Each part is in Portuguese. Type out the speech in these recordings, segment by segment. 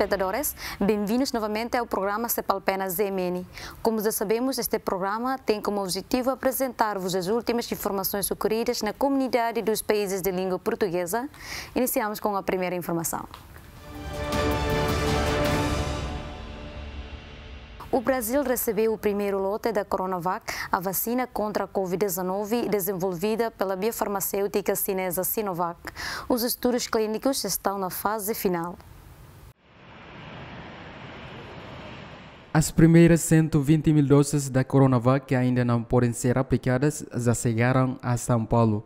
telespectadores, bem-vindos novamente ao programa Cepalpena ZMN. Como já sabemos, este programa tem como objetivo apresentar-vos as últimas informações ocorridas na comunidade dos países de língua portuguesa. Iniciamos com a primeira informação. O Brasil recebeu o primeiro lote da Coronavac, a vacina contra a Covid-19 desenvolvida pela biofarmacêutica chinesa Sinovac. Os estudos clínicos estão na fase final. As primeiras 120 mil doses da Coronavac que ainda não podem ser aplicadas já chegaram a São Paulo.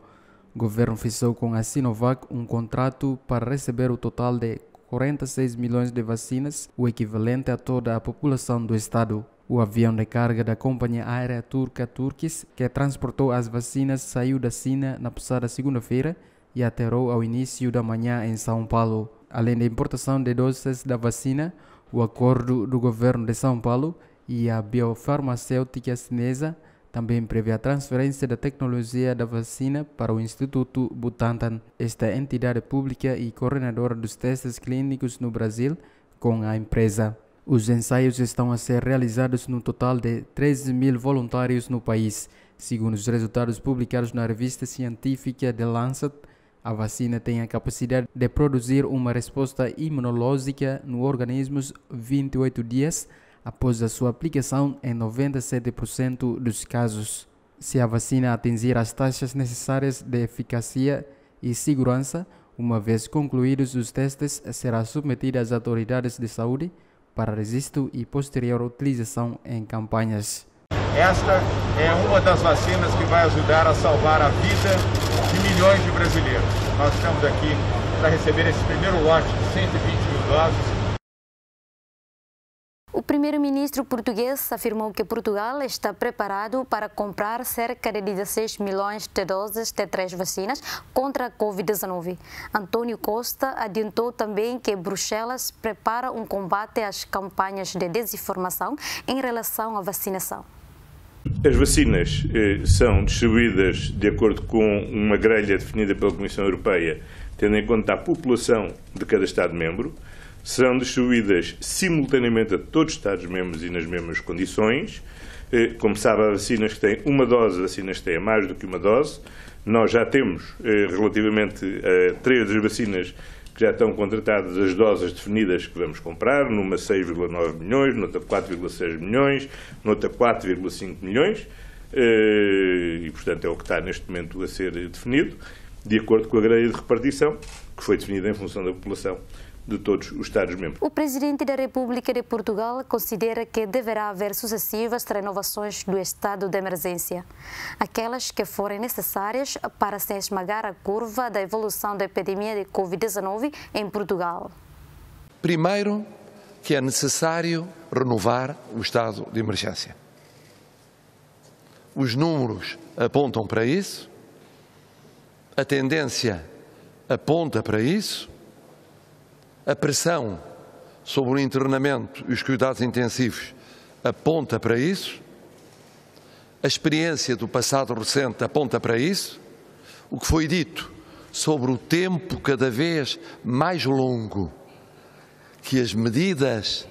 O governo fechou com a Sinovac um contrato para receber o total de 46 milhões de vacinas, o equivalente a toda a população do estado. O avião de carga da companhia aérea turca Turkish, que transportou as vacinas, saiu da China na passada segunda-feira e aterrou ao início da manhã em São Paulo. Além da importação de doses da vacina, o acordo do governo de São Paulo e a biofarmacêutica chinesa também prevê a transferência da tecnologia da vacina para o Instituto Butantan, esta entidade pública e coordenadora dos testes clínicos no Brasil, com a empresa. Os ensaios estão a ser realizados no total de 13 mil voluntários no país. Segundo os resultados publicados na revista científica The Lancet, a vacina tem a capacidade de produzir uma resposta imunológica no organismo 28 dias após a sua aplicação em 97% dos casos. Se a vacina atingir as taxas necessárias de eficácia e segurança, uma vez concluídos os testes, será submetida às autoridades de saúde para registro e posterior utilização em campanhas. Esta é uma das vacinas que vai ajudar a salvar a vida de milhões de brasileiros. Nós estamos aqui para receber esse primeiro lote de 120 mil doses o primeiro-ministro português afirmou que Portugal está preparado para comprar cerca de 16 milhões de doses de três vacinas contra a Covid-19. António Costa adiantou também que Bruxelas prepara um combate às campanhas de desinformação em relação à vacinação. As vacinas eh, são distribuídas de acordo com uma grelha definida pela Comissão Europeia, tendo em conta a população de cada Estado-membro serão distribuídas simultaneamente a todos os Estados-membros e nas mesmas condições. Eh, como sabe, há vacinas que têm uma dose, vacinas que têm mais do que uma dose. Nós já temos, eh, relativamente a três das vacinas já estão contratadas as doses definidas que vamos comprar, numa 6,9 milhões, noutra 4,6 milhões, noutra 4,5 milhões, eh, e portanto é o que está neste momento a ser definido, de acordo com a grelha de repartição, que foi definida em função da população de todos os Estados-membros. O Presidente da República de Portugal considera que deverá haver sucessivas renovações do estado de emergência, aquelas que forem necessárias para se esmagar a curva da evolução da epidemia de Covid-19 em Portugal. Primeiro, que é necessário renovar o estado de emergência. Os números apontam para isso, a tendência aponta para isso a pressão sobre o internamento e os cuidados intensivos aponta para isso. A experiência do passado recente aponta para isso. O que foi dito sobre o tempo cada vez mais longo que as medidas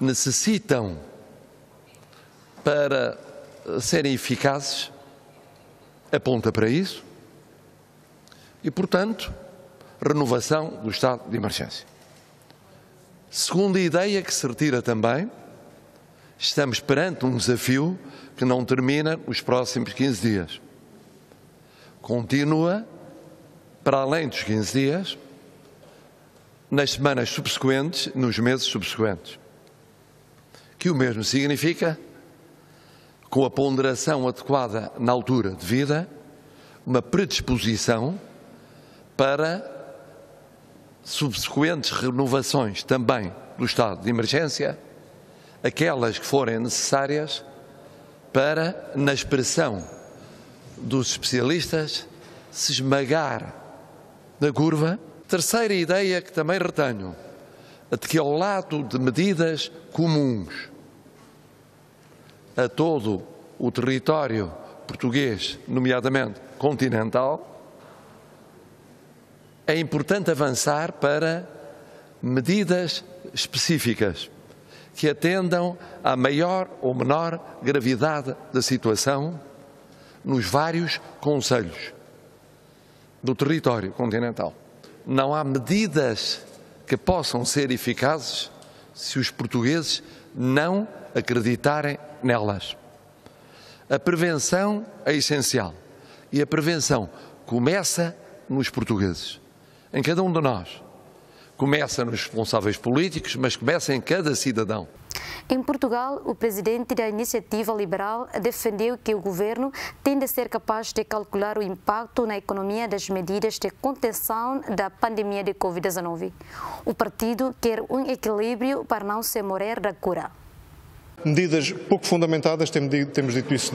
necessitam para serem eficazes aponta para isso. E, portanto, renovação do estado de emergência. Segunda ideia que se retira também, estamos perante um desafio que não termina os próximos 15 dias. Continua, para além dos 15 dias, nas semanas subsequentes, nos meses subsequentes. Que o mesmo significa, com a ponderação adequada na altura de vida, uma predisposição para subsequentes renovações também do estado de emergência, aquelas que forem necessárias para, na expressão dos especialistas, se esmagar na curva. Terceira ideia que também retenho, a de que ao lado de medidas comuns a todo o território português, nomeadamente continental, é importante avançar para medidas específicas que atendam à maior ou menor gravidade da situação nos vários conselhos do território continental. Não há medidas que possam ser eficazes se os portugueses não acreditarem nelas. A prevenção é essencial e a prevenção começa nos portugueses, em cada um de nós. Começa nos responsáveis políticos, mas começa em cada cidadão. Em Portugal, o presidente da Iniciativa Liberal defendeu que o governo tem de ser capaz de calcular o impacto na economia das medidas de contenção da pandemia de Covid-19. O partido quer um equilíbrio para não se morrer da cura medidas pouco fundamentadas, temos dito isso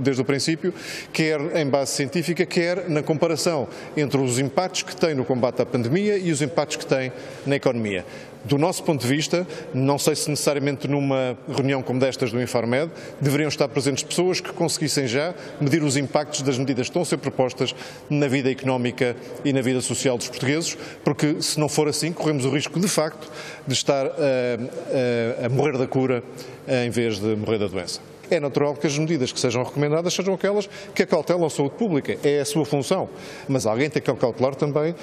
desde o princípio, quer em base científica, quer na comparação entre os impactos que tem no combate à pandemia e os impactos que tem na economia. Do nosso ponto de vista, não sei se necessariamente numa reunião como destas do Infarmed deveriam estar presentes pessoas que conseguissem já medir os impactos das medidas que estão a ser propostas na vida económica e na vida social dos portugueses, porque se não for assim, corremos o risco de facto de estar a, a, a morrer da cura em vez de morrer da doença é natural que as medidas que sejam recomendadas sejam aquelas que acautelam a saúde pública. É a sua função. Mas alguém tem que acautelar também uh,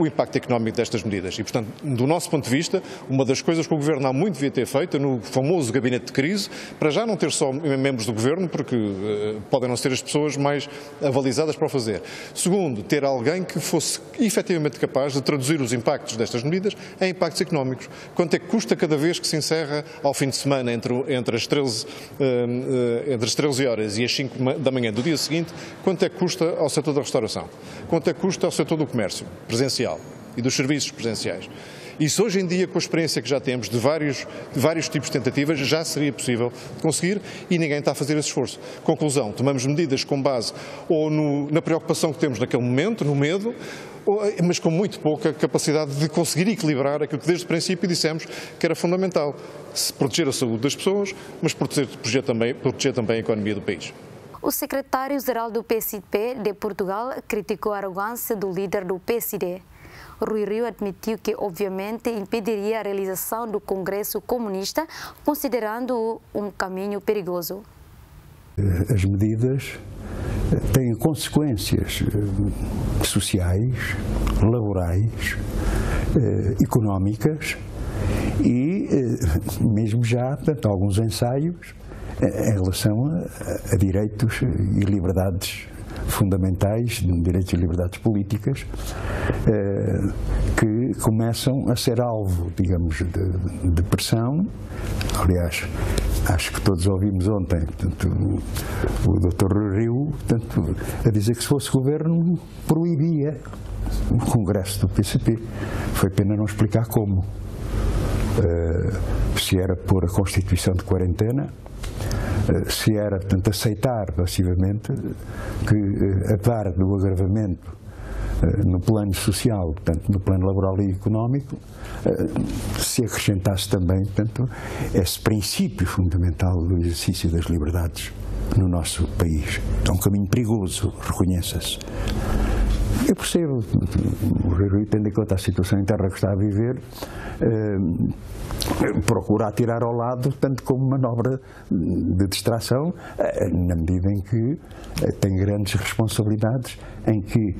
o impacto económico destas medidas. E, portanto, do nosso ponto de vista, uma das coisas que o Governo há muito devia ter feito no famoso gabinete de crise, para já não ter só membros do Governo, porque uh, podem não ser as pessoas mais avalizadas para o fazer. Segundo, ter alguém que fosse efetivamente capaz de traduzir os impactos destas medidas em impactos económicos. Quanto é que custa cada vez que se encerra ao fim de semana entre, entre as 13 uh, eh, entre as 13 horas e as 5 da manhã do dia seguinte, quanto é que custa ao setor da restauração? Quanto é que custa ao setor do comércio presencial e dos serviços presenciais? Isso hoje em dia, com a experiência que já temos de vários, de vários tipos de tentativas, já seria possível conseguir e ninguém está a fazer esse esforço. Conclusão, tomamos medidas com base ou no, na preocupação que temos naquele momento, no medo, mas com muito pouca capacidade de conseguir equilibrar aquilo que desde o princípio dissemos que era fundamental, proteger a saúde das pessoas, mas proteger, proteger, também, proteger também a economia do país. O secretário-geral do PCP de Portugal criticou a arrogância do líder do PSD. Rui Rio admitiu que, obviamente, impediria a realização do Congresso Comunista, considerando-o um caminho perigoso. As medidas têm consequências eh, sociais, laborais, eh, económicas e eh, mesmo já, portanto, alguns ensaios em relação a, a direitos e liberdades fundamentais, direitos e liberdades políticas, eh, que começam a ser alvo, digamos, de, de, pressão. Aliás, acho que todos ouvimos ontem portanto, o, Dr. Rio portanto, a dizer que se fosse governo proibia o Congresso do PCP. Foi pena não explicar como. Uh, se era por a Constituição de quarentena, eh, se era, portanto, aceitar passivamente que, eh, apesar do agravamento no plano social, portanto, no plano laboral e económico, se acrescentasse também, portanto, esse princípio fundamental do exercício das liberdades no nosso país. É um caminho perigoso, reconheça-se. Eu percebo, tendo em conta a situação interna que está a viver, eh, procurar tirar ao lado, tanto como manobra de distração, na medida em que eh, tem grandes responsabilidades, em que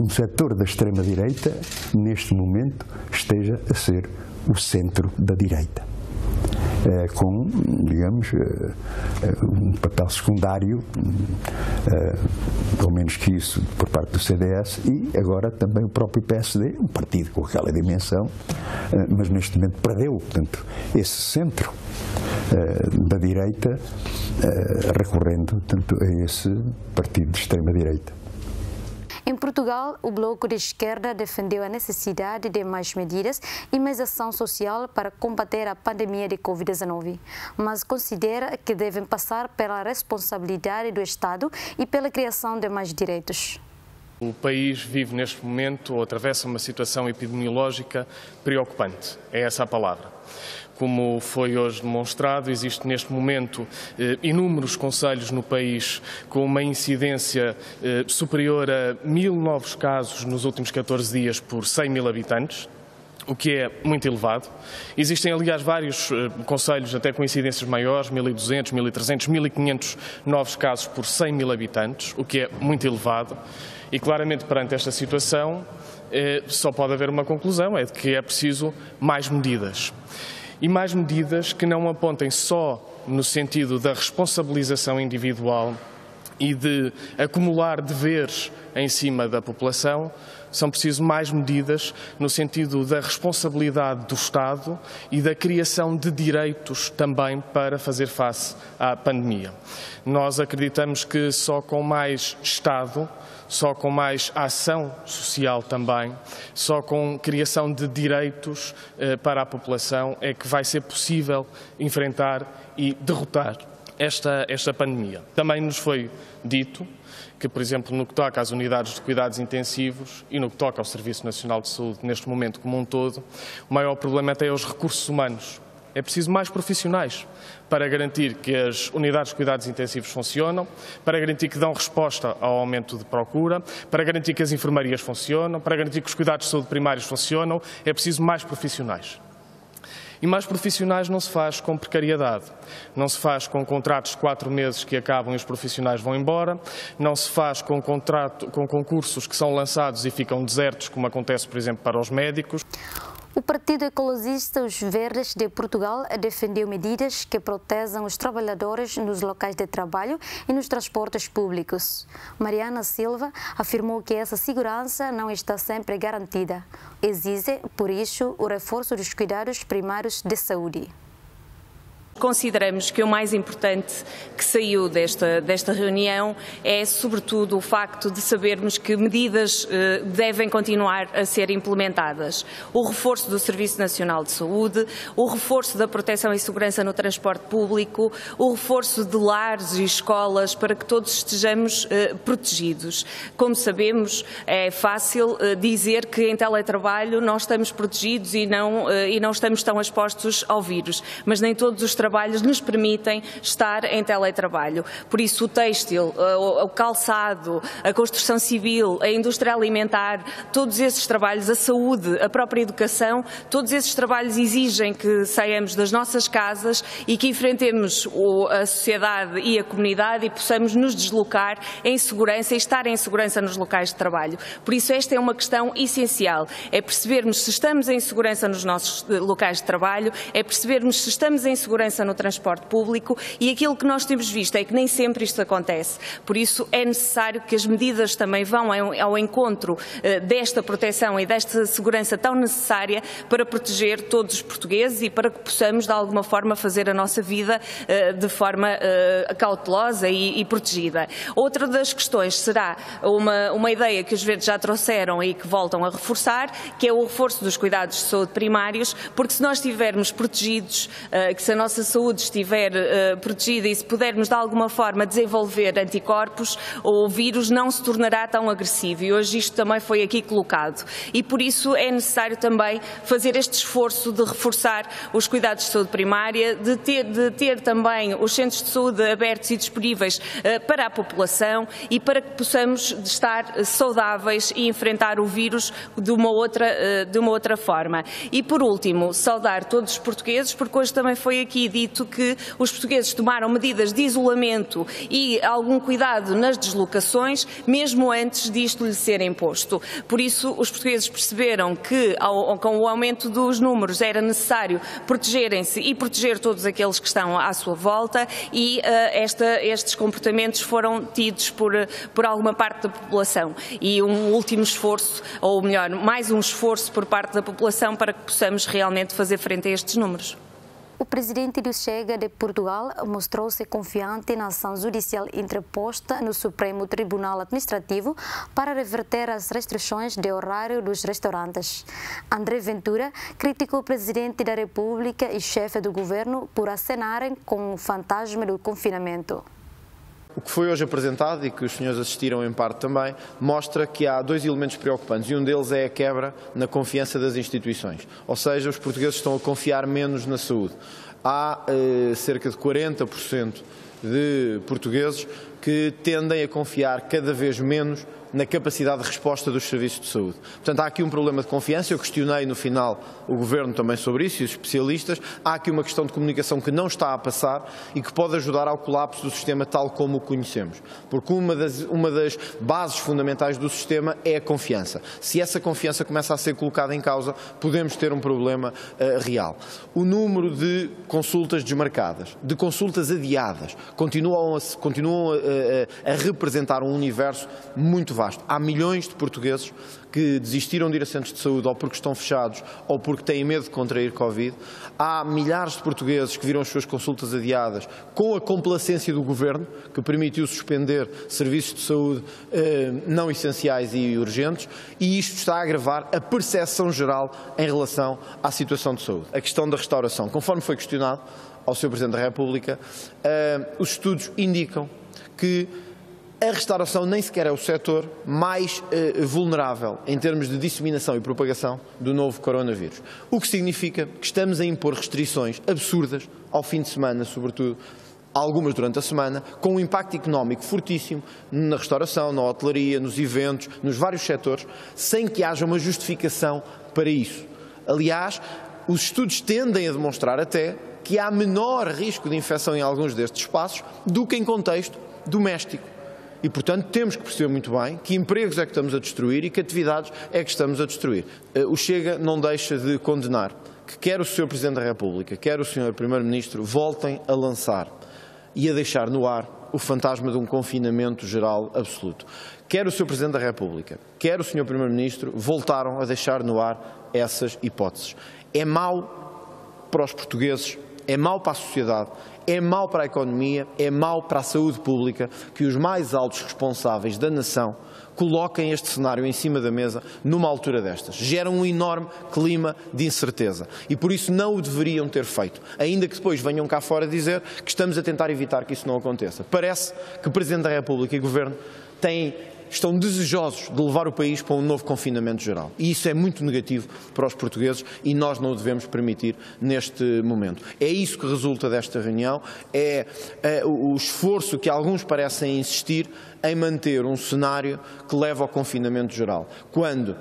um setor da extrema-direita, neste momento, esteja a ser o centro da direita. Eh, com, digamos, eh, eh, um papel secundário, pelo menos que isso, por parte do CDS e agora também o próprio PSD, um partido com aquela dimensão, mas neste momento perdeu, portanto, esse centro da direita, recorrendo tanto a esse partido de extrema-direita. Em Portugal, o Bloco de Esquerda defendeu a necessidade de mais medidas e mais ação social para combater a pandemia de Covid-19, mas considera que devem passar pela responsabilidade do Estado e pela criação de mais direitos. O país vive neste momento ou atravessa uma situação epidemiológica preocupante. É essa a palavra. Como foi hoje demonstrado, existe neste momento eh, inúmeros conselhos no país com uma incidência eh, superior a mil novos casos nos últimos 14 dias por 100 mil habitantes o que é muito elevado. Existem, aliás, vários uh, conselhos até com incidências maiores, 1.200, 1.300, 1.500 novos casos por 100 mil habitantes, o que é muito elevado. E claramente, perante esta situação, eh, só pode haver uma conclusão, é de que é preciso mais medidas. E mais medidas que não apontem só no sentido da responsabilização individual e de acumular deveres em cima da população, são preciso mais medidas no sentido da responsabilidade do Estado e da criação de direitos também para fazer face à pandemia. Nós acreditamos que só com mais Estado só com mais ação social também, só com criação de direitos eh, para a população é que vai ser possível enfrentar e derrotar esta, esta pandemia. Também nos foi dito que, por exemplo, no que toca às unidades de cuidados intensivos e no que toca ao Serviço Nacional de Saúde, neste momento como um todo, o maior problema até é os recursos humanos. É preciso mais profissionais para garantir que as unidades de cuidados intensivos funcionam, para garantir que dão resposta ao aumento de procura, para garantir que as enfermarias funcionam, para garantir que os cuidados de saúde primários funcionam. É preciso mais profissionais. E mais profissionais não se faz com precariedade, não se faz com contratos de quatro meses que acabam e os profissionais vão embora, não se faz com, contrato, com concursos que são lançados e ficam desertos, como acontece, por exemplo, para os médicos. O Partido Ecologista Os Verdes de Portugal defendeu medidas que protejam os trabalhadores nos locais de trabalho e nos transportes públicos. Mariana Silva afirmou que essa segurança não está sempre garantida. Exige, por isso, o reforço dos cuidados primários de saúde. Consideramos que o mais importante que saiu desta, desta reunião é, sobretudo, o facto de sabermos que medidas eh, devem continuar a ser implementadas. O reforço do Serviço Nacional de Saúde, o reforço da proteção e segurança no transporte público, o reforço de lares e escolas para que todos estejamos eh, protegidos. Como sabemos, é fácil eh, dizer que em teletrabalho nós estamos protegidos e não, eh, e não estamos tão expostos ao vírus, mas nem todos os trabalhos nos permitem estar em teletrabalho. Por isso, o têxtil, o calçado, a construção civil, a indústria alimentar, todos esses trabalhos, a saúde, a própria educação, todos esses trabalhos exigem que saiamos das nossas casas e que enfrentemos a sociedade e a comunidade e possamos nos deslocar em segurança e estar em segurança nos locais de trabalho. Por isso, esta é uma questão essencial. É percebermos se estamos em segurança nos nossos eh, locais de trabalho, é percebermos se estamos em segurança segurança no transporte público e aquilo que nós temos visto é que nem sempre isto acontece. Por isso é necessário que as medidas também vão ao encontro eh, desta proteção e desta segurança tão necessária para proteger todos os portugueses e para que possamos, de alguma forma, fazer a nossa vida eh, de forma eh, cautelosa e, protegida. Outra das questões será uma, uma ideia que os verdes já trouxeram e que voltam a reforçar, que é o reforço dos cuidados de saúde primários, porque se nós estivermos protegidos, que se a nossa saúde estiver uh, protegida e se pudermos de alguma forma desenvolver anticorpos, o vírus não se tornará tão agressivo. E hoje isto também foi aqui colocado. E por isso é necessário também fazer este esforço de reforçar os cuidados de saúde primária, de ter, de ter também os centros de saúde abertos e disponíveis uh, para a população e para que possamos estar saudáveis e enfrentar o vírus de uma outra, uh, de uma outra forma. E por último, saudar todos os portugueses, porque hoje também foi aqui dito que os portugueses tomaram medidas de isolamento e algum cuidado nas deslocações, mesmo antes disto lhe ser imposto. Por isso, os portugueses perceberam que, ao, com o aumento dos números, era necessário protegerem-se e proteger todos aqueles que estão à sua volta e uh, esta, estes comportamentos foram tidos por, por alguma parte da população. E um último esforço, ou melhor, mais um esforço por parte da população para que possamos realmente fazer frente a estes números. O presidente do Chega de Portugal mostrou-se confiante na ação judicial interposta no Supremo Tribunal Administrativo para reverter as restrições de horário dos restaurantes. André Ventura criticou o presidente da República e chefe do governo por acenarem com o fantasma do confinamento. O que foi hoje apresentado e que os senhores assistiram em parte também, mostra que há dois elementos preocupantes e um deles é a quebra na confiança das instituições. Ou seja, os portugueses estão a confiar menos na saúde. Há eh, cerca de 40% de portugueses que tendem a confiar cada vez menos na capacidade de resposta dos serviços de saúde. Portanto, há aqui um problema de confiança. Eu questionei no final o Governo também sobre isso e os especialistas. Há aqui uma questão de comunicação que não está a passar e que pode ajudar ao colapso do sistema tal como o conhecemos. Porque uma das, uma das bases fundamentais do sistema é a confiança. Se essa confiança começa a ser colocada em causa, podemos ter um problema uh, real. O número de consultas desmarcadas, de consultas adiadas, continuam a, continuam a, a, a representar um universo muito vasto vasto. Há milhões de portugueses que desistiram de ir a centros de saúde ou porque estão fechados ou porque têm medo de contrair Covid. Há milhares de portugueses que viram as suas consultas adiadas com a complacência do Governo, que permitiu suspender serviços de saúde eh, não essenciais e urgentes, e isto está a agravar a percepção geral em relação à situação de saúde. A questão da restauração, conforme foi questionado ao Sr. Presidente da República, eh, os estudos indicam que a restauração nem sequer é o setor mais eh, vulnerável em termos de disseminação e propagação do novo coronavírus. O que significa que estamos a impor restrições absurdas ao fim de semana, sobretudo algumas durante a semana, com um impacto económico fortíssimo na restauração, na hotelaria, nos eventos, nos vários setores, sem que haja uma justificação para isso. Aliás, os estudos tendem a demonstrar até que há menor risco de infecção em alguns destes espaços do que em contexto doméstico. E, portanto, temos que perceber muito bem que empregos é que estamos a destruir e que atividades é que estamos a destruir. Eh, o Chega não deixa de condenar que quer o Sr. Presidente da República, quer o Sr. Primeiro-Ministro voltem a lançar e a deixar no ar o fantasma de um confinamento geral absoluto. Quer o Sr. Presidente da República, quer o Sr. Primeiro-Ministro voltaram a deixar no ar essas hipóteses. É mau para os portugueses, é mau para a sociedade, é mau para a economia, é mau para a saúde pública que os mais altos responsáveis da nação coloquem este cenário em cima da mesa numa altura destas. Gera um enorme clima de incerteza e por isso não o deveriam ter feito, ainda que depois venham cá fora dizer que estamos a tentar evitar que isso não aconteça. Parece que o Presidente da República e o Governo têm estão desejosos de levar o país para um novo confinamento geral. E isso é muito negativo para os portugueses e nós não o devemos permitir neste momento. É isso que resulta desta reunião, é, é o esforço que alguns parecem insistir em manter um cenário que leva ao confinamento geral. Quando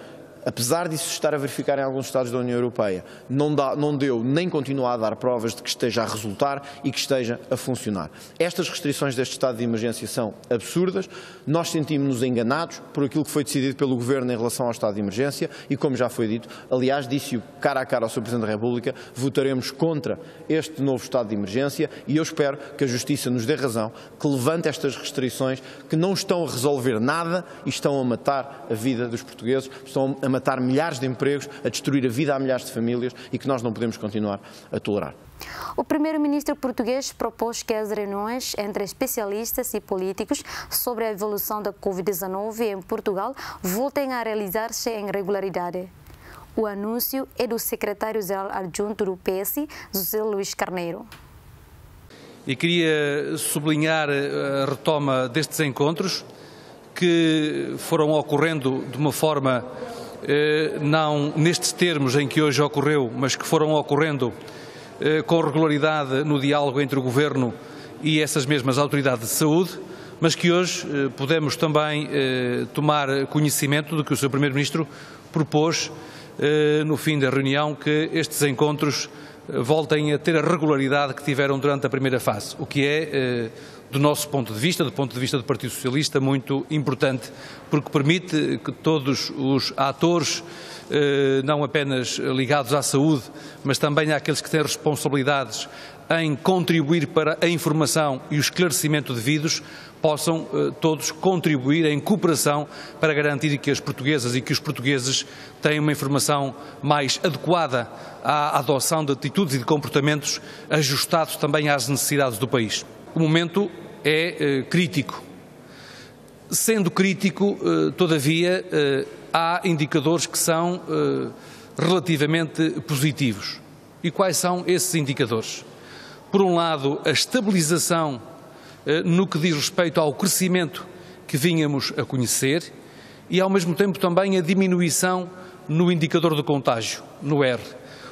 apesar disso estar a verificar em alguns Estados da União Europeia, não, dá, não deu nem continua a dar provas de que esteja a resultar e que esteja a funcionar. Estas restrições deste estado de emergência são absurdas, nós sentimos-nos enganados por aquilo que foi decidido pelo Governo em relação ao estado de emergência e, como já foi dito, aliás, disse-o cara a cara ao Sr. Presidente da República, votaremos contra este novo estado de emergência e eu espero que a Justiça nos dê razão, que levante estas restrições que não estão a resolver nada e estão a matar a vida dos portugueses, estão a matar milhares de empregos, a destruir a vida a milhares de famílias e que nós não podemos continuar a tolerar. O primeiro-ministro português propôs que as reuniões entre especialistas e políticos sobre a evolução da Covid-19 em Portugal voltem a realizar-se em regularidade. O anúncio é do secretário-geral adjunto do PS, José Luís Carneiro. E queria sublinhar a retoma destes encontros que foram ocorrendo de uma forma eh, não nestes termos em que hoje ocorreu, mas que foram ocorrendo eh, com regularidade no diálogo entre o Governo e essas mesmas autoridades de saúde, mas que hoje eh, podemos também tomar conhecimento de que o Sr. Primeiro-Ministro propôs, no fim da reunião, que estes encontros voltem a ter a regularidade que tiveram durante a primeira fase, o que é do nosso ponto de vista, do ponto de vista do Partido Socialista, muito importante, porque permite que todos os atores, eh, não apenas ligados à saúde, mas também àqueles que têm responsabilidades em contribuir para a informação e o esclarecimento devidos, possam eh, todos contribuir em cooperação para garantir que as portuguesas e que os portugueses tenham uma informação mais adequada à adoção de atitudes e de comportamentos ajustados também às necessidades do país. O momento é eh, crítico. Sendo crítico, eh, todavia, eh, há indicadores que são relativamente positivos. E quais são esses indicadores? Por um lado, a estabilização no que diz respeito ao crescimento que vínhamos a conhecer e, ao mesmo tempo, também a diminuição no indicador de contágio, no R.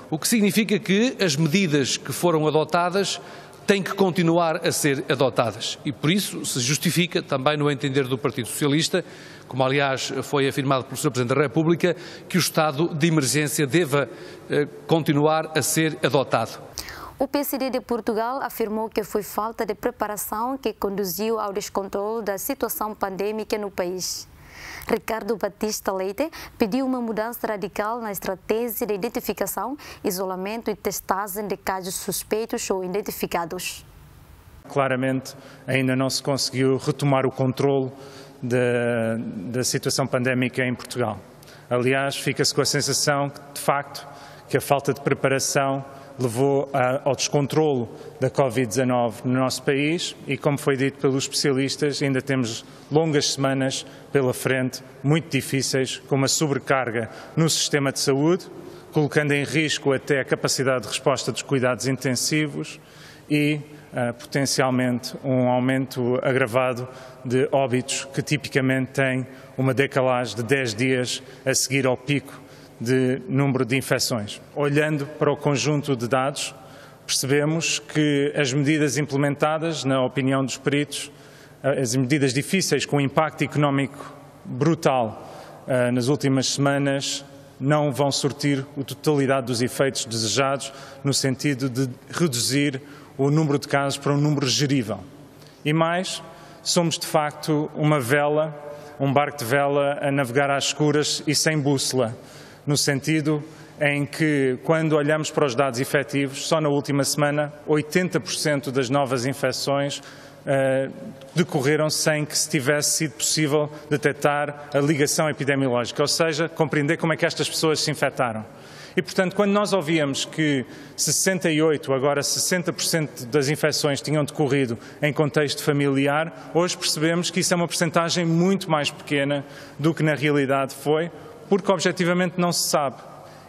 O que significa que as medidas que foram adotadas têm que continuar a ser adotadas. E por isso se justifica, também no entender do Partido Socialista, como aliás foi afirmado pelo Sr. Presidente da República, que o estado de emergência deva eh, continuar a ser adotado. O PSD de Portugal afirmou que foi falta de preparação que conduziu ao descontrole da situação pandêmica no país. Ricardo Batista Leite pediu uma mudança radical na estratégia de identificação, isolamento e testagem de casos suspeitos ou identificados. Claramente, ainda não se conseguiu retomar o controle da, da situação pandémica em Portugal. Aliás, fica-se com a sensação que, de facto, que a falta de preparação levou ao descontrolo da Covid-19 no nosso país e, como foi dito pelos especialistas, ainda temos longas semanas pela frente, muito difíceis, com uma sobrecarga no sistema de saúde, colocando em risco até a capacidade de resposta dos cuidados intensivos e, uh, potencialmente, um aumento agravado de óbitos que tipicamente tem uma decalagem de 10 dias a seguir ao pico de número de infecções. Olhando para o conjunto de dados, percebemos que as medidas implementadas, na opinião dos peritos, as medidas difíceis com impacto económico brutal uh, nas últimas semanas, não vão surtir a totalidade dos efeitos desejados no sentido de reduzir o número de casos para um número gerível. E mais, somos de facto uma vela, um barco de vela a navegar às escuras e sem bússola no sentido em que, quando olhamos para os dados efetivos, só na última semana 80% das novas infecções uh, decorreram sem que se tivesse sido possível detectar a ligação epidemiológica, ou seja, compreender como é que estas pessoas se infectaram. E, portanto, quando nós ouvíamos que 68, agora 60% das infecções tinham decorrido em contexto familiar, hoje percebemos que isso é uma percentagem muito mais pequena do que na realidade foi, porque objetivamente não se sabe.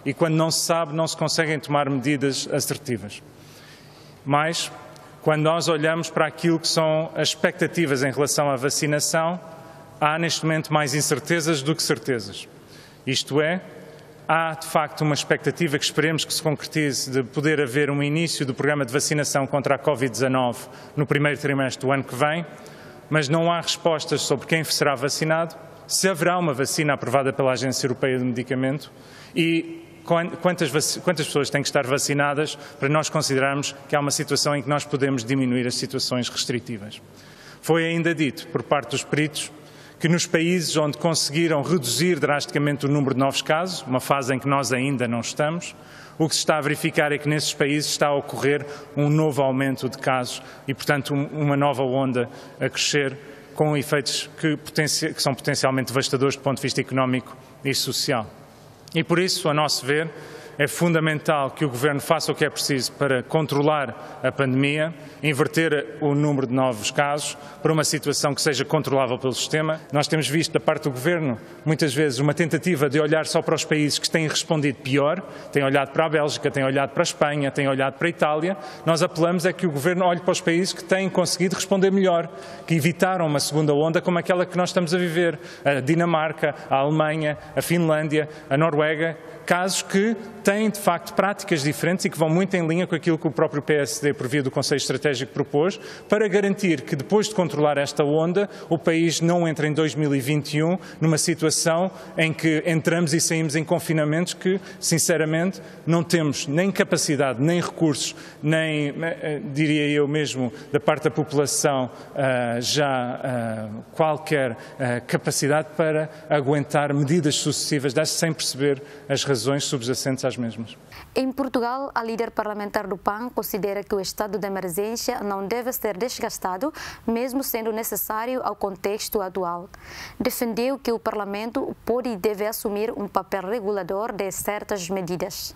E quando não se sabe, não se conseguem tomar medidas assertivas. Mas, quando nós olhamos para aquilo que são as expectativas em relação à vacinação, há neste momento mais incertezas do que certezas. Isto é, há de facto uma expectativa que esperemos que se concretize de poder haver um início do programa de vacinação contra a Covid-19 no primeiro trimestre do ano que vem, mas não há respostas sobre quem será vacinado se haverá uma vacina aprovada pela Agência Europeia de Medicamento e quantas, quantas pessoas têm que estar vacinadas para nós considerarmos que há uma situação em que nós podemos diminuir as situações restritivas. Foi ainda dito por parte dos peritos que nos países onde conseguiram reduzir drasticamente o número de novos casos, uma fase em que nós ainda não estamos, o que se está a verificar é que nesses países está a ocorrer um novo aumento de casos e, portanto, uma nova onda a crescer com efeitos que, que são potencialmente devastadores do ponto de vista económico e social. E por isso, a nosso ver, é fundamental que o Governo faça o que é preciso para controlar a pandemia, inverter o número de novos casos para uma situação que seja controlável pelo sistema. Nós temos visto da parte do Governo, muitas vezes, uma tentativa de olhar só para os países que têm respondido pior, têm olhado para a Bélgica, têm olhado para a Espanha, têm olhado para a Itália. Nós apelamos é que o Governo olhe para os países que têm conseguido responder melhor, que evitaram uma segunda onda como aquela que nós estamos a viver. A Dinamarca, a Alemanha, a Finlândia, a Noruega, casos que têm, de facto, práticas diferentes e que vão muito em linha com aquilo que o próprio PSD, por via do Conselho Estratégico, propôs, para garantir que, depois de controlar esta onda, o país não entre em 2021 numa situação em que entramos e saímos em confinamentos que, sinceramente, não temos nem capacidade, nem recursos, nem, eh, diria eu mesmo, da parte da população, eh, já eh, qualquer capacidade para aguentar medidas sucessivas. Sem perceber as razões subjacentes às mesmas. Em Portugal, a líder parlamentar do PAN considera que o estado de emergência não deve ser desgastado, mesmo sendo necessário ao contexto atual. Defendeu que o Parlamento pode e deve assumir um papel regulador de certas medidas.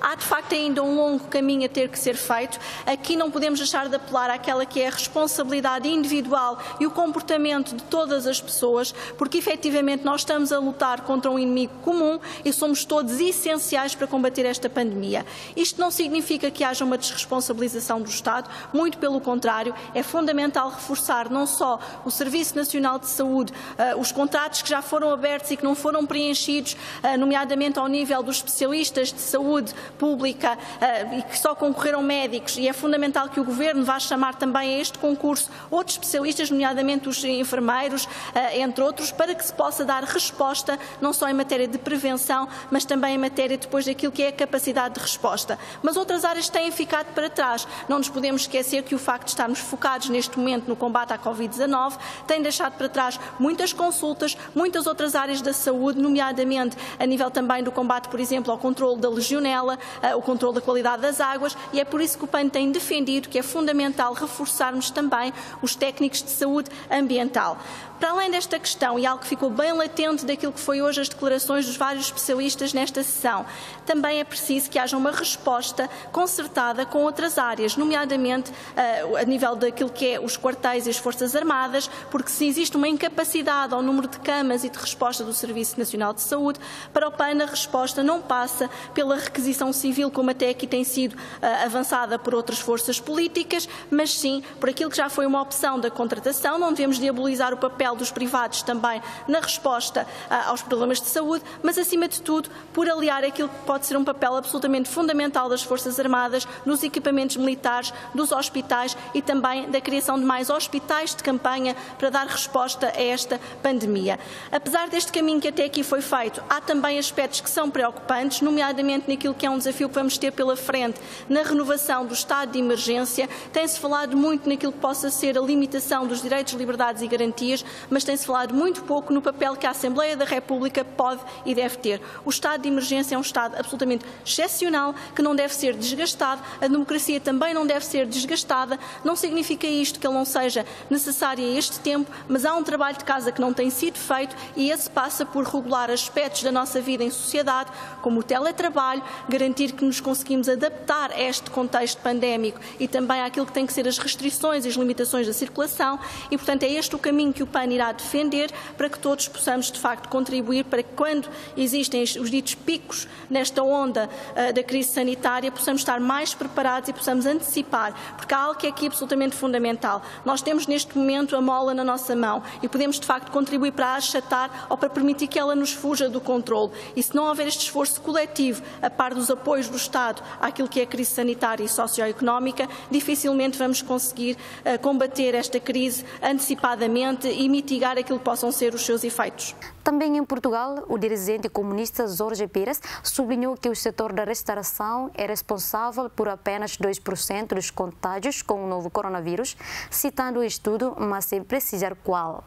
Há de facto ainda um longo caminho a ter que ser feito. Aqui não podemos deixar de apelar àquela que é a responsabilidade individual e o comportamento de todas as pessoas, porque efetivamente nós estamos a lutar contra um inimigo comum e somos todos essenciais para combater esta pandemia. Isto não significa que haja uma desresponsabilização do Estado, muito pelo contrário, é fundamental reforçar não só o Serviço Nacional de Saúde, uh, os contratos que já foram abertos e que não foram preenchidos, uh, nomeadamente ao nível dos especialistas de saúde pública uh, e que só concorreram médicos, e é fundamental que o Governo vá chamar também a este concurso outros especialistas, nomeadamente os enfermeiros, uh, entre outros, para que se possa dar resposta não só em matéria de prevenção, mas também em matéria depois daquilo que é a capacidade de resposta. Mas outras áreas têm ficado para trás. Não nos podemos esquecer que o facto de estarmos focados neste momento no combate à Covid-19 tem deixado para trás muitas consultas, muitas outras áreas da saúde, nomeadamente a nível também do combate, por exemplo, ao controle da legionela, eh, o controle da qualidade das águas, e é por isso que o PAN tem defendido que é fundamental reforçarmos também os técnicos de saúde ambiental. Para além desta questão, e algo que ficou bem latente daquilo que foi hoje as declarações dos vários especialistas nesta sessão, também é preciso que haja uma resposta concertada com outras áreas, nomeadamente uh, a nível daquilo que é os quartéis e as Forças Armadas, porque se existe uma incapacidade ao número de camas e de resposta do Serviço Nacional de Saúde, para o PAN a resposta não passa pela requisição civil, como até aqui tem sido uh, avançada por outras forças políticas, mas sim por aquilo que já foi uma opção da contratação, não devemos diabolizar o papel papel dos privados também na resposta uh, aos problemas de saúde, mas acima de tudo por aliar aquilo que pode ser um papel absolutamente fundamental das Forças Armadas nos equipamentos militares, dos hospitais e também da criação de mais hospitais de campanha para dar resposta a esta pandemia. Apesar deste caminho que até aqui foi feito, há também aspectos que são preocupantes, nomeadamente naquilo que é um desafio que vamos ter pela frente na renovação do estado de emergência. Tem-se falado muito naquilo que possa ser a limitação dos direitos, liberdades e garantias, mas tem-se falado muito pouco no papel que a Assembleia da República pode e deve ter. O estado de emergência é um estado absolutamente excepcional, que não deve ser desgastado, a democracia também não deve ser desgastada. Não significa isto que ele não seja necessário a este tempo, mas há um trabalho de casa que não tem sido feito e esse passa por regular aspectos da nossa vida em sociedade, como o teletrabalho, garantir que nos conseguimos adaptar a este contexto pandémico e também àquilo que tem que ser as restrições e as limitações da circulação e, portanto, é este o caminho que o PAN irá defender para que todos possamos, de facto, contribuir para que, quando existem os ditos picos nesta onda uh, da crise sanitária, possamos estar mais preparados e possamos antecipar, porque há algo que é aqui absolutamente fundamental. Nós temos neste momento a mola na nossa mão e podemos, de facto, contribuir para a achatar ou para permitir que ela nos fuja do controle. E se não houver este esforço coletivo, a par dos apoios do Estado àquilo que é a crise sanitária e socioeconómica, dificilmente vamos conseguir uh, combater esta crise antecipadamente e mitigar aquilo que possam ser os seus efeitos. Também em Portugal, o dirigente comunista Jorge Pires sublinhou que o setor da restauração é responsável por apenas 2% dos contágios com o novo coronavírus, citando o estudo, mas sem precisar qual.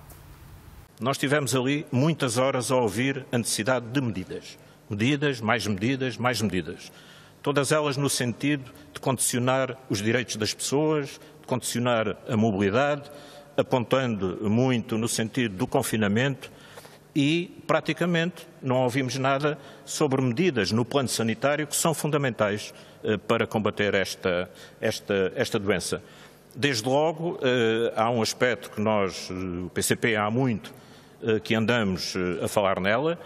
Nós tivemos ali muitas horas a ouvir a necessidade de medidas. Medidas, mais medidas, mais medidas. Todas elas no sentido de condicionar os direitos das pessoas, de condicionar a mobilidade, apontando muito no sentido do confinamento e praticamente não ouvimos nada sobre medidas no plano sanitário que são fundamentais eh, para combater esta, esta, esta doença. Desde logo, eh, há um aspecto que nós, o PCP, há muito eh, que andamos a falar nela.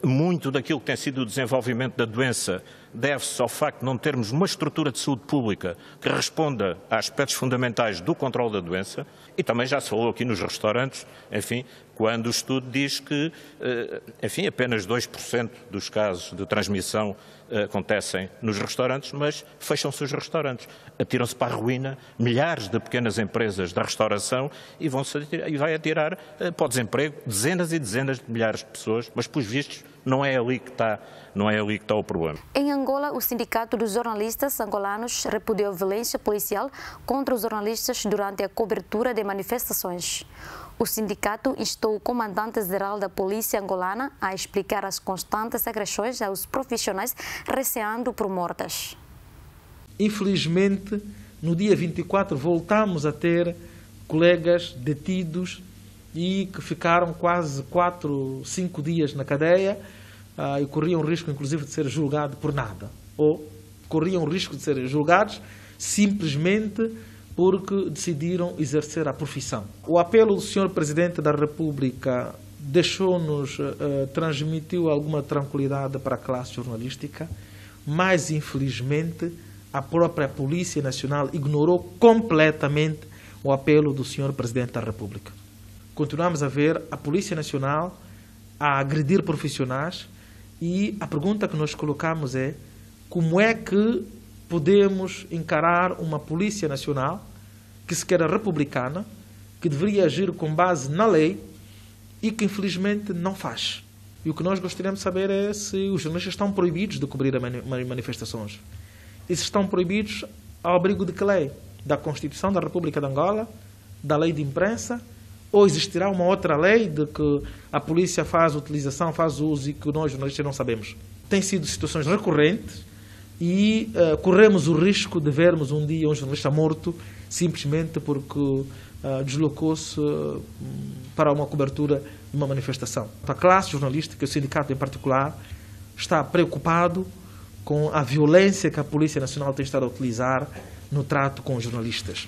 Muito daquilo que tem sido o desenvolvimento da doença deve-se ao facto de não termos uma estrutura de saúde pública que responda a aspectos fundamentais do controle da doença e também já se falou aqui nos restaurantes, enfim, quando o estudo diz que, eh, enfim, apenas 2% dos casos de transmissão eh, acontecem nos restaurantes, mas fecham-se os restaurantes. Atiram-se para a ruína milhares de pequenas empresas da restauração e, vão e vai atirar eh, para o desemprego dezenas e dezenas de milhares de pessoas, mas, pelos vistos, não é ali que está, não é ali que está o problema. Em Angola, o Sindicato dos Jornalistas Angolanos repudiou a violência policial contra os jornalistas durante a cobertura de manifestações. O sindicato instou o comandante-geral da Polícia Angolana a explicar as constantes agressões aos profissionais, receando por mortas. Infelizmente, no dia 24 voltamos a ter colegas detidos e que ficaram quase quatro, cinco dias na cadeia uh, e corriam risco, inclusive, de ser julgados por nada. Ou corriam risco de ser julgados simplesmente porque decidiram exercer a profissão. O apelo do Sr. Presidente da República deixou-nos, uh, transmitiu alguma tranquilidade para a classe jornalística, mas infelizmente a própria Polícia Nacional ignorou completamente o apelo do Sr. Presidente da República continuamos a ver a Polícia Nacional a agredir profissionais e a pergunta que nós colocamos é como é que podemos encarar uma Polícia Nacional que se quer republicana, que deveria agir com base na lei e que infelizmente não faz. E o que nós gostaríamos de saber é se os jornalistas estão proibidos de cobrir manifestações. E se estão proibidos ao abrigo de que lei? Da Constituição da República de Angola, da lei de imprensa, ou existirá uma outra lei de que a polícia faz utilização, faz uso e que nós jornalistas não sabemos? Tem sido situações recorrentes e uh, corremos o risco de vermos um dia um jornalista morto simplesmente porque uh, deslocou-se uh, para uma cobertura de uma manifestação. A classe jornalística, o sindicato em particular, está preocupado com a violência que a Polícia Nacional tem estado a utilizar no trato com os jornalistas.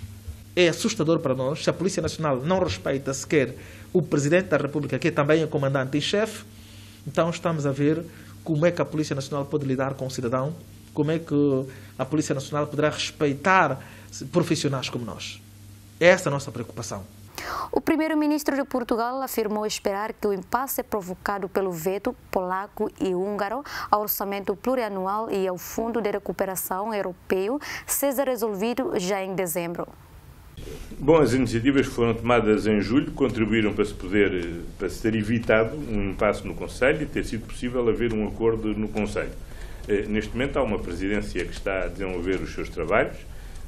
É assustador para nós se a Polícia Nacional não respeita sequer o Presidente da República, que é também o comandante em chefe. Então estamos a ver como é que a Polícia Nacional pode lidar com o cidadão, como é que a Polícia Nacional poderá respeitar profissionais como nós. Essa é a nossa preocupação. O primeiro-ministro de Portugal afirmou esperar que o impasse provocado pelo veto polaco e húngaro ao orçamento plurianual e ao Fundo de Recuperação Europeu seja resolvido já em dezembro. Bom, as iniciativas que foram tomadas em julho contribuíram para se poder para se ter evitado um impasse no Conselho e ter sido possível haver um acordo no Conselho. Eh, neste momento há uma presidência que está a desenvolver os seus trabalhos.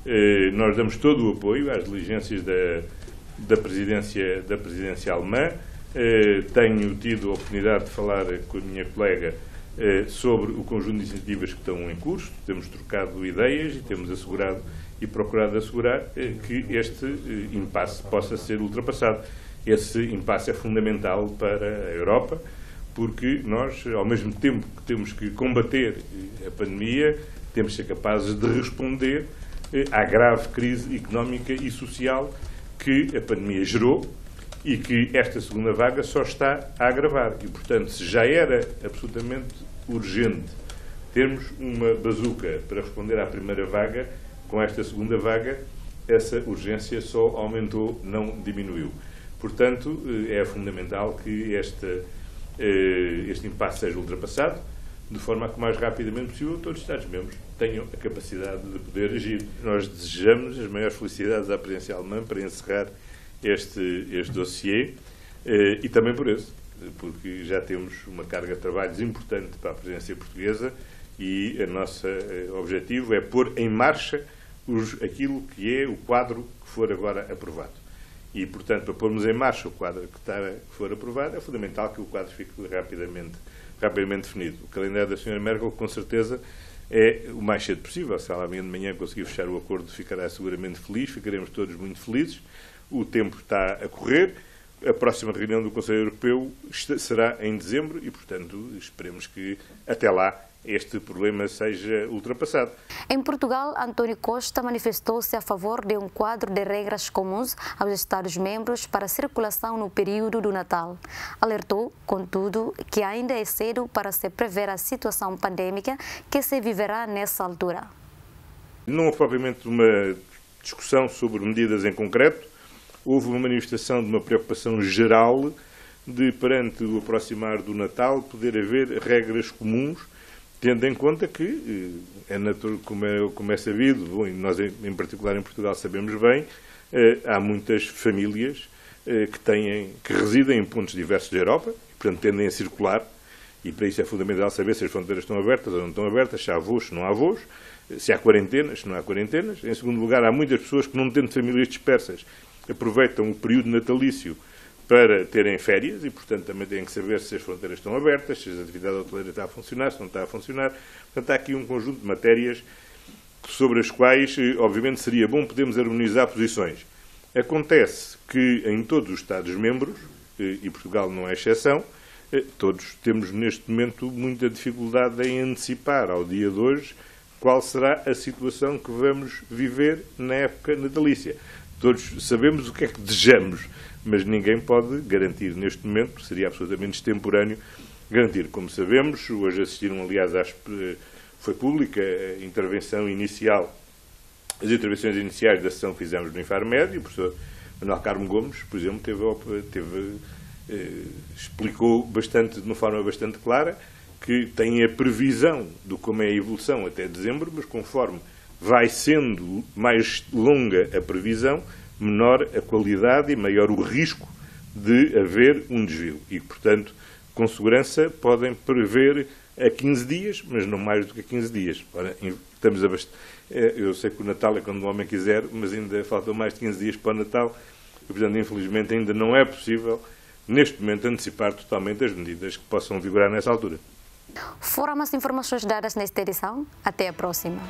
Eh, nós damos todo o apoio às diligências da, da, presidência, da presidência alemã. Eh, tenho tido a oportunidade de falar com a minha colega sobre o conjunto de iniciativas que estão em curso. Temos trocado ideias e temos assegurado e procurado assegurar que este impasse possa ser ultrapassado. Esse impasse é fundamental para a Europa porque nós, ao mesmo tempo que temos que combater a pandemia, temos que ser capazes de responder eh, à grave crise económica e social que a pandemia gerou e que esta segunda vaga só está a agravar. E, portanto, se já era absolutamente urgente termos uma bazuca para responder à primeira vaga, com esta segunda vaga, essa urgência só aumentou, não diminuiu. Portanto, eh, é fundamental que esta eh, este impasse seja ultrapassado, de forma a que o mais rapidamente possível todos os Estados-membros tenham a capacidade de poder agir. Nós desejamos as maiores felicidades à presidência alemã para encerrar este, este dossiê eh, e também por isso, porque já temos uma carga de trabalhos importante para a presidência portuguesa e o nosso objetivo é pôr em marcha os, aquilo que é o quadro que for agora aprovado. E, portanto, para pormos em marcha o quadro que, está, que for aprovado, é fundamental que o quadro fique rapidamente, rapidamente definido. O calendário da Sra. Merkel, com certeza, é o mais cedo possível. Se ela amanhã de manhã conseguir fechar o acordo, ficará seguramente feliz, ficaremos todos muito felizes. O tempo está a correr. A próxima reunião do Conselho Europeu será em dezembro e, portanto, esperemos que até lá este problema seja ultrapassado. Em Portugal, António Costa manifestou-se a favor de um quadro de regras comuns aos Estados-membros para circulação no período do Natal. Alertou, contudo, que ainda é cedo para se prever a situação pandêmica que se viverá nessa altura. Não houve propriamente uma discussão sobre medidas em concreto, houve uma manifestação de uma preocupação geral de, perante o aproximar do Natal, poder haver regras comuns tendo em conta que, eh, é natural, como, é, como é sabido, nós em particular em Portugal sabemos bem, eh, há muitas famílias eh, que, têm, que residem em pontos diversos da Europa, e, portanto tendem a circular, e para isso é fundamental saber se as fronteiras estão abertas ou não estão abertas, se há voos, se não há voos, se há quarentenas, se não há quarentenas. Em segundo lugar, há muitas pessoas que, não tendo famílias dispersas, aproveitam o período natalício para terem férias e, portanto, também têm que saber se as fronteiras estão abertas, se a atividade hoteleira está a funcionar, se não está a funcionar. Portanto, há aqui um conjunto de matérias sobre as quais, eh, obviamente, seria bom podermos harmonizar posições. Acontece que em todos os Estados-membros, eh, e Portugal não é exceção, eh, todos temos neste momento muita dificuldade em antecipar ao dia de hoje qual será a situação que vamos viver na época natalícia. Todos sabemos o que é que desejamos, mas ninguém pode garantir neste momento, seria absolutamente extemporâneo, garantir. Como sabemos, hoje assistiram, aliás, às, foi pública a intervenção inicial, as intervenções iniciais da sessão que fizemos no Infarmed, e o professor Manuel Carmo Gomes, por exemplo, teve, teve, eh, explicou bastante, de uma forma bastante clara, que têm a previsão do como é a evolução até dezembro, mas conforme vai sendo mais longa a previsão, menor a qualidade e maior o risco de haver um desvio. E, portanto, com segurança podem prever a 15 dias, mas não mais do que a 15 dias. Ora, estamos a bast... É, eu sei que o Natal é quando o homem quiser, mas ainda faltam mais de 15 dias para o Natal e, portanto, infelizmente ainda não é possível, neste momento, antecipar totalmente as medidas que possam vigorar nessa altura. Foram as informações dadas nesta edição. Até a próxima.